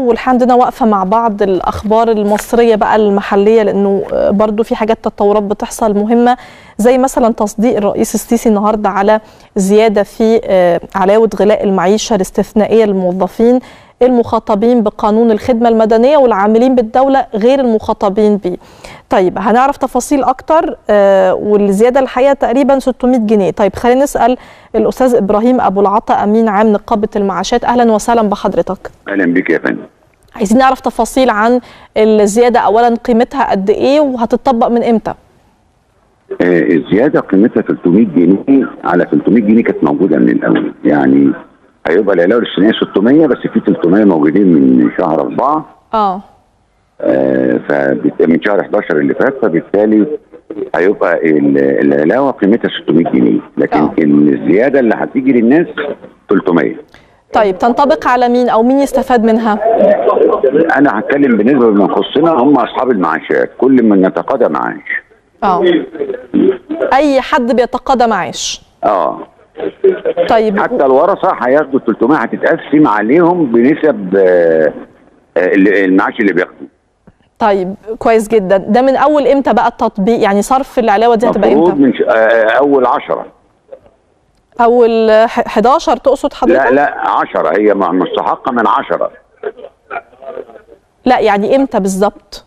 والحمد لله واقفة مع بعض الأخبار المصرية بقى المحلية لأنه برضو في حاجات تطورات بتحصل مهمة زي مثلا تصديق الرئيس السيسي النهارده على زيادة في علاوة غلاء المعيشة الاستثنائية للموظفين. المخاطبين بقانون الخدمة المدنية والعاملين بالدولة غير المخاطبين به. طيب هنعرف تفاصيل أكتر والزيادة الحقيقة تقريبا 600 جنيه. طيب خلينا نسأل الأستاذ إبراهيم أبو العطا أمين عام نقابة المعاشات أهلا وسهلا بحضرتك. أهلا بك يا فندم. عايزين نعرف تفاصيل عن الزيادة اولا قيمتها قد إيه وهتطبق من إمتى؟ آه الزيادة قيمتها 300 جنيه على 300 جنيه كانت موجودة من الأول يعني هيبقى العلاوه السنيه 600 بس في 300 موجودين من شهر 4 آه. آه فمن شهر 11 اللي فات فبالتالي هيبقى العلاوة قيمتها 600 جنيه. لكن آه. الزيادة اللي هتيجي للناس 300 طيب تنطبق على مين أو مين يستفاد منها؟ أنا هتكلم بالنسبة لما يخصنا هم أصحاب المعاشات. كل من يتقاضى معاش. آه. أي حد بيتقاضى معاش. آه. طيب. حتى الورثة هياخدوا 300 هتتقسم عليهم بنسب آه، آه، المعاش اللي بياخدوه. طيب كويس جدا. ده من أول إمتى بقى التطبيق؟ يعني صرف العلاوة دي هتبقى إمتى؟ من ش... آه، أول 10 أول ح- 11 تقصد حضرتك؟ لا لا 10 هي مستحقة من 10 لا يعني إمتى بالظبط؟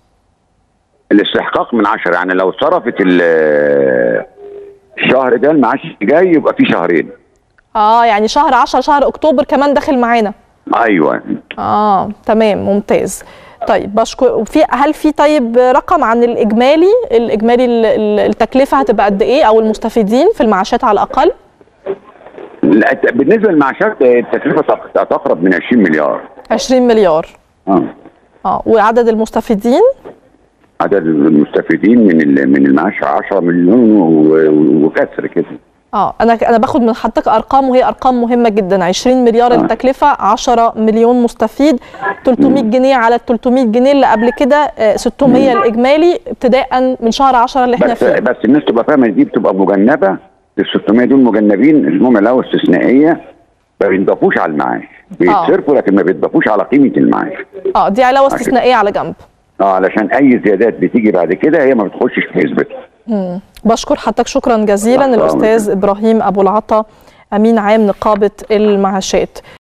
الاستحقاق من 10 يعني لو صرفت ال- الشهر ده المعاش جاي يبقى في شهرين. آه يعني شهر 10 شهر أكتوبر كمان داخل معانا. أيوه. آه تمام ممتاز. طيب بشكر. وفي هل في طيب رقم عن الإجمالي؟ الإجمالي ال- ال- التكلفة هتبقى قد إيه؟ أو المستفيدين في المعاشات على الأقل؟ لا، بالنسبة للمعاشات آه، التكلفة تق- تقرب من 20 مليار. 20 مليار. آه. آه وعدد المستفيدين؟ عدد المستفيدين من من المعاش 10 مليون وكسر كده. آه أنا أنا باخد من حضرتك أرقام وهي أرقام مهمة جدا. 20 مليار آه. التكلفة 10 مليون مستفيد 300 جنيه على ال 300 جنيه اللي قبل كده آه، 600 الإجمالي ابتداء من شهر 10 اللي إحنا بس فيه. بس الناس تبقى فاهمة دي بتبقى مجنبة ال 600 دول مجنبين اسمهم علاوه استثنائية ما بينضافوش على المعاش. بيتصرفوا لكن ما بيتضافوش على قيمة المعاش. آه دي علاوة استثنائية على جنب. آه علشان أي زيادات بتيجي بعد كده هي ما بتخشش في حسبتها. بشكر حضرتك شكرا جزيلا. الأستاذ إبراهيم أبو العطا أمين عام نقابة المعاشات